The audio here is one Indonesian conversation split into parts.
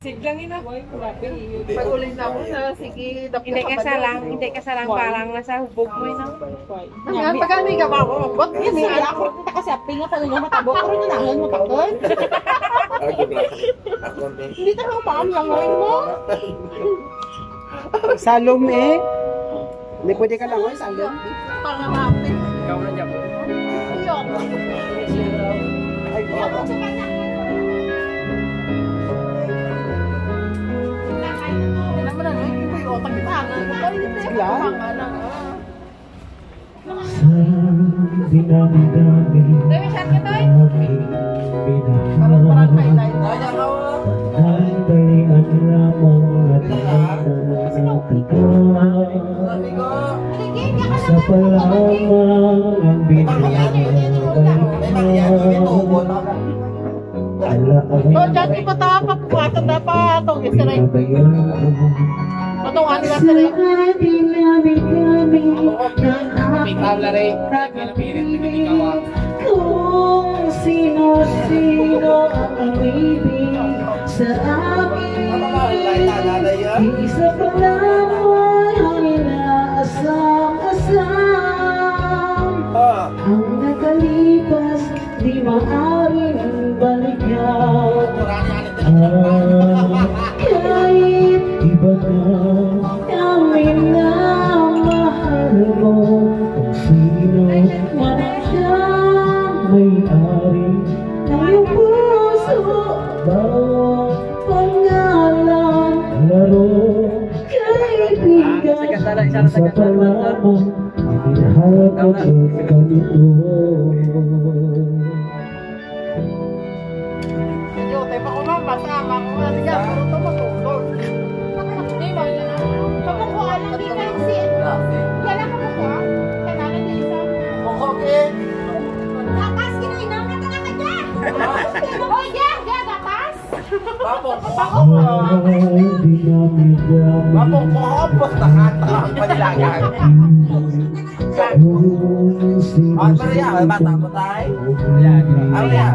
Siglangin na. Pag uling na mo na, sige, dapta Hindi ka salang, hindi ka salang parang nasa hubog mo eh, yun. Ang pagkano yung gawa ko, bot yun eh. Ako kita kasi apil nga kanina matabo, pero nanangan mo takon. Ah, hindi ka kang maamlangoy mo. Salom eh. Hindi pwede ka langoy, salom. Parang maamlangoy. Ikaw na niya. Highlight. Dahil-dalian lamang at nakakagawa Sa palamang ang binabalik mo Alaala dyan ipatapak ko. Ato dapat. Ito, yes, rin. Ito, ano na sa rin. Kung sino-sino ang umibig sa akin Isa pa lamang Isa pa lamang minahal ko ang ganito Sige, tayo pa Mapupuhopos na kanta pa nila yan. O, pero yan, may bata mo tayo. Yan. Ano yan?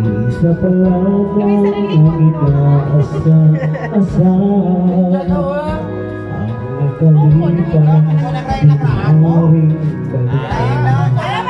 Isa pa lang ang inaasa-asa Ang nakalipan ng oring kalita